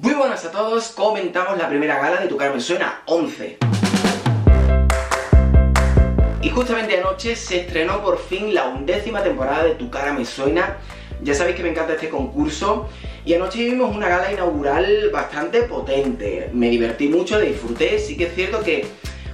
Muy buenas a todos, comentamos la primera gala de Tu cara me suena 11. Y justamente anoche se estrenó por fin la undécima temporada de Tu cara me suena. Ya sabéis que me encanta este concurso. Y anoche vimos una gala inaugural bastante potente. Me divertí mucho, disfruté. Sí que es cierto que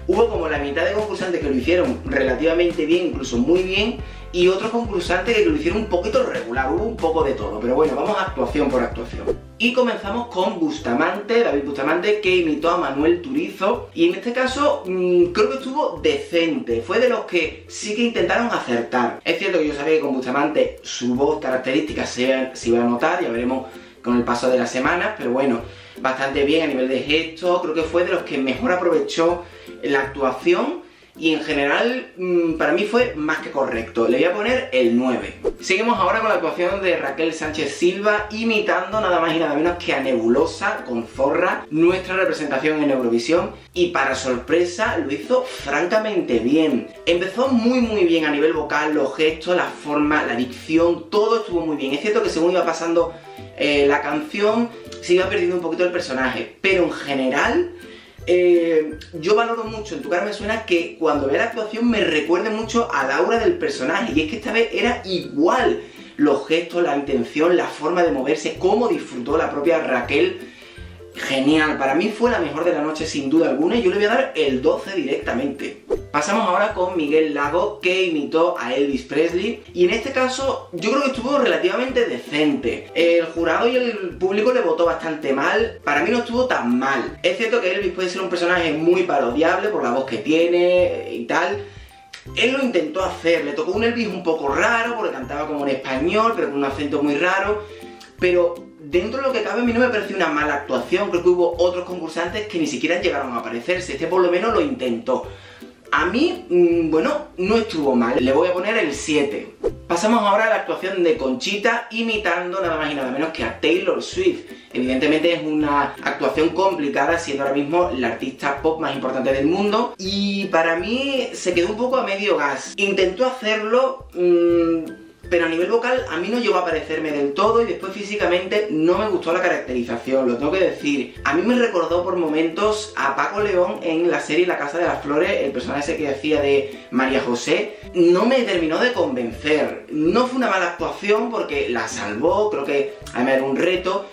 hubo como la mitad de concursantes que lo hicieron relativamente bien, incluso muy bien, y otros concursantes que lo hicieron un poquito regular, hubo un poco de todo, pero bueno, vamos actuación por actuación. Y comenzamos con Bustamante, David Bustamante, que imitó a Manuel Turizo, y en este caso mmm, creo que estuvo decente, fue de los que sí que intentaron acertar. Es cierto que yo sabía que con Bustamante su voz característica se, se iba a notar, ya veremos con el paso de las semanas, pero bueno, bastante bien a nivel de gesto, creo que fue de los que mejor aprovechó la actuación y en general mm, para mí fue más que correcto. Le voy a poner el 9. Seguimos ahora con la actuación de Raquel Sánchez Silva imitando nada más y nada menos que a Nebulosa con Zorra, nuestra representación en Eurovisión y para sorpresa lo hizo francamente bien. Empezó muy muy bien a nivel vocal, los gestos, la forma, la dicción, todo estuvo muy bien. Es cierto que según iba pasando eh, la canción se iba perdiendo un poquito el personaje, pero en general eh, yo valoro mucho en tu cara me suena que cuando ve la actuación me recuerde mucho a la aura del personaje y es que esta vez era igual los gestos, la intención, la forma de moverse, cómo disfrutó la propia Raquel genial, para mí fue la mejor de la noche sin duda alguna y yo le voy a dar el 12 directamente. Pasamos ahora con Miguel Lago que imitó a Elvis Presley y en este caso yo creo que estuvo relativamente decente. El jurado y el público le votó bastante mal, para mí no estuvo tan mal. Es cierto que Elvis puede ser un personaje muy parodiable por la voz que tiene y tal, él lo intentó hacer, le tocó un Elvis un poco raro porque cantaba como en español, pero con un acento muy raro. Pero dentro de lo que cabe a mí no me pareció una mala actuación, creo que hubo otros concursantes que ni siquiera llegaron a aparecerse, este por lo menos lo intentó. A mí, mmm, bueno, no estuvo mal, le voy a poner el 7. Pasamos ahora a la actuación de Conchita imitando nada más y nada menos que a Taylor Swift. Evidentemente es una actuación complicada siendo ahora mismo la artista pop más importante del mundo y para mí se quedó un poco a medio gas. Intentó hacerlo... Mmm, pero a nivel vocal a mí no llegó a parecerme del todo y después físicamente no me gustó la caracterización, lo tengo que decir. A mí me recordó por momentos a Paco León en la serie La Casa de las Flores, el personaje que hacía de María José. No me terminó de convencer. No fue una mala actuación porque la salvó, creo que además era un reto.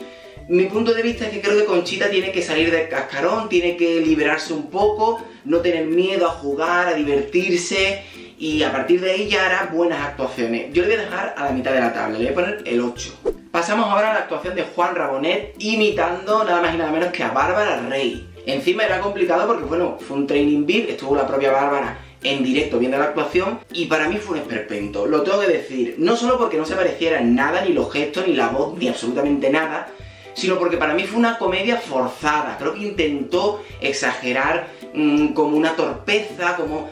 Mi punto de vista es que creo que Conchita tiene que salir del cascarón, tiene que liberarse un poco, no tener miedo a jugar, a divertirse y a partir de ahí ya hará buenas actuaciones. Yo le voy a dejar a la mitad de la tabla, le voy a poner el 8. Pasamos ahora a la actuación de Juan Rabonet imitando nada más y nada menos que a Bárbara Rey. Encima era complicado porque, bueno, fue un training VIP, estuvo la propia Bárbara en directo viendo la actuación y para mí fue un esperpento, lo tengo que decir, no solo porque no se pareciera en nada, ni los gestos, ni la voz, ni absolutamente nada, sino porque para mí fue una comedia forzada, creo que intentó exagerar mmm, como una torpeza, como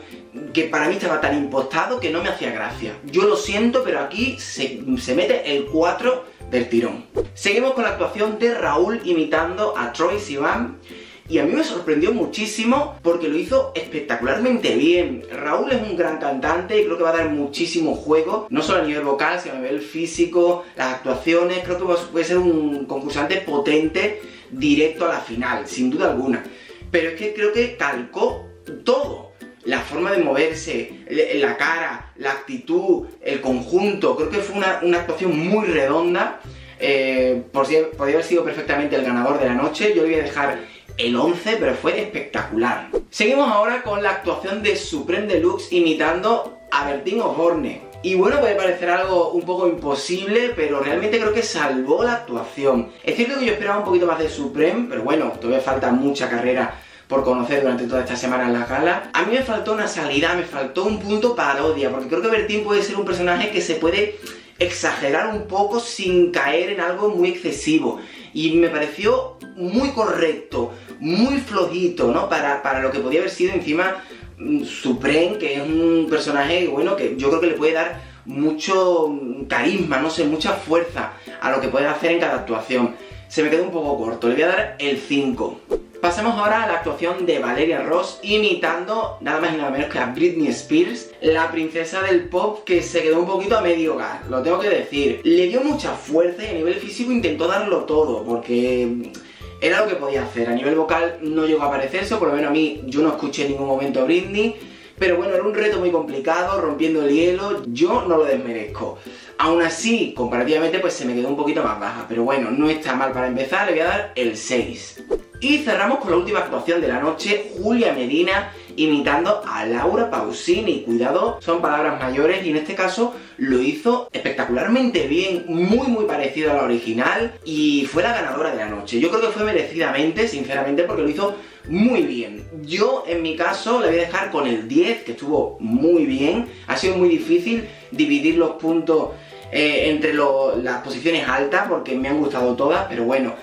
que para mí estaba tan impostado que no me hacía gracia. Yo lo siento, pero aquí se, se mete el 4 del tirón. Seguimos con la actuación de Raúl imitando a Troy Sivan. Y a mí me sorprendió muchísimo porque lo hizo espectacularmente bien. Raúl es un gran cantante y creo que va a dar muchísimo juego, no solo a nivel vocal, sino a nivel físico, las actuaciones. Creo que puede ser un concursante potente directo a la final, sin duda alguna. Pero es que creo que calcó todo la forma de moverse, la cara, la actitud, el conjunto, creo que fue una, una actuación muy redonda. Eh, por si, podría haber sido perfectamente el ganador de la noche. Yo le voy a dejar el 11, pero fue espectacular. Seguimos ahora con la actuación de Supreme Deluxe imitando a Bertín Osborne. Y bueno, puede parecer algo un poco imposible, pero realmente creo que salvó la actuación. Es cierto que yo esperaba un poquito más de Supreme, pero bueno, todavía falta mucha carrera por conocer durante toda esta semana en la gala. A mí me faltó una salida, me faltó un punto parodia, porque creo que Bertín puede ser un personaje que se puede exagerar un poco sin caer en algo muy excesivo. Y me pareció muy correcto, muy flojito, ¿no? Para, para lo que podía haber sido encima mm, Supreme, que es un personaje, bueno, que yo creo que le puede dar mucho carisma, no sé, mucha fuerza a lo que puede hacer en cada actuación. Se me quedó un poco corto, le voy a dar el 5. Pasemos ahora a la actuación de Valeria Ross imitando nada más y nada menos que a Britney Spears, la princesa del pop que se quedó un poquito a medio gas, lo tengo que decir. Le dio mucha fuerza y a nivel físico intentó darlo todo, porque era lo que podía hacer. A nivel vocal no llegó a aparecerse, por lo menos a mí yo no escuché en ningún momento a Britney. Pero bueno, era un reto muy complicado, rompiendo el hielo, yo no lo desmerezco. Aún así, comparativamente, pues se me quedó un poquito más baja. Pero bueno, no está mal para empezar, le voy a dar el 6. Y cerramos con la última actuación de la noche, Julia Medina imitando a Laura Pausini. Cuidado, son palabras mayores y en este caso lo hizo espectacularmente bien, muy muy parecido a la original y fue la ganadora de la noche. Yo creo que fue merecidamente, sinceramente, porque lo hizo muy bien. Yo en mi caso le voy a dejar con el 10, que estuvo muy bien. Ha sido muy difícil dividir los puntos eh, entre las posiciones altas porque me han gustado todas, pero bueno,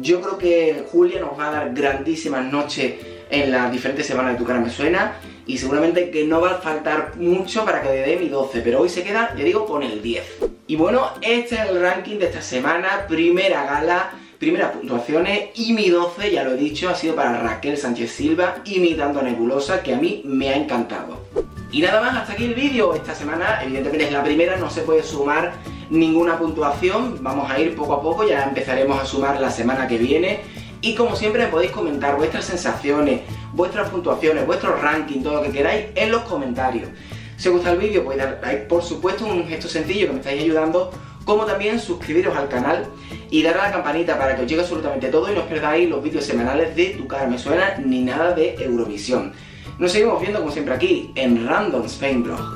yo creo que Julia nos va a dar grandísimas noches en las diferentes semanas de Tu cara me suena y seguramente que no va a faltar mucho para que le dé mi 12, pero hoy se queda, ya digo, con el 10. Y bueno, este es el ranking de esta semana, primera gala, primeras puntuaciones y mi 12, ya lo he dicho, ha sido para Raquel Sánchez Silva imitando a Nebulosa, que a mí me ha encantado. Y nada más, hasta aquí el vídeo. Esta semana, evidentemente es la primera, no se puede sumar ninguna puntuación. Vamos a ir poco a poco, ya empezaremos a sumar la semana que viene. Y como siempre podéis comentar vuestras sensaciones, vuestras puntuaciones, vuestro ranking, todo lo que queráis en los comentarios. Si os gusta el vídeo podéis dar por supuesto, un gesto sencillo que me estáis ayudando, como también suscribiros al canal y darle a la campanita para que os llegue absolutamente todo y no os perdáis los vídeos semanales de Tu cara me suena ni nada de Eurovisión. Nos seguimos viendo como siempre aquí en Random Spain Blog.